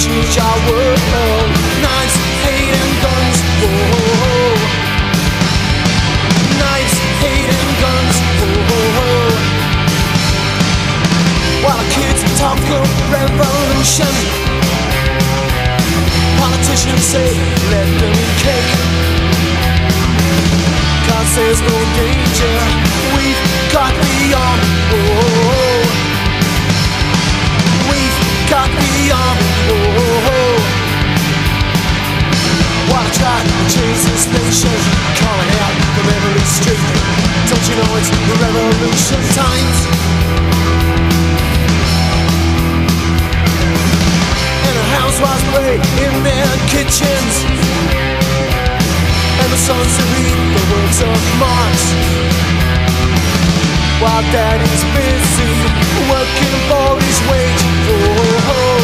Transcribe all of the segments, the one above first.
change our world. Knives, hate, and guns. Whoa. Knives, hate, and guns. Whoa. While kids talk of revolution, politicians say let them cake. Cause there's no danger, we've got the army. To nation, calling out from every street. Don't you know it's the revolution times? and the housewives play in their kitchens. And the sons who read the words of Marx. While daddy's busy working for his wage. Oh, oh. oh.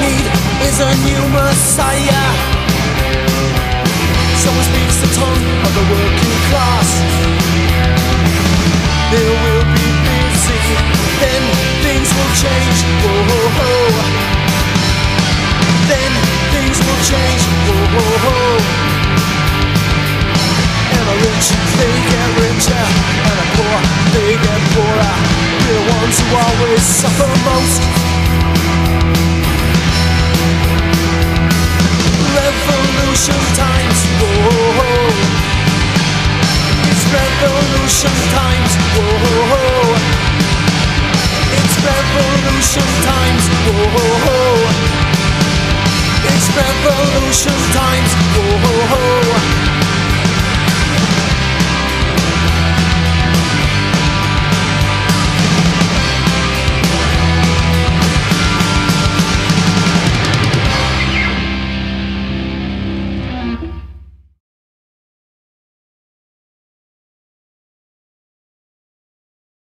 Need is a new messiah. Someone speaks the tongue of the working class they will be busy. Then things will change. Whoa, whoa, whoa. Then things will change. Whoa, whoa, whoa. And the rich, they get richer. And the poor, they get poorer. We're the ones who always suffer most. Revolution times. Whoa. It's revolution times. Whoa. It's revolution times. Whoa.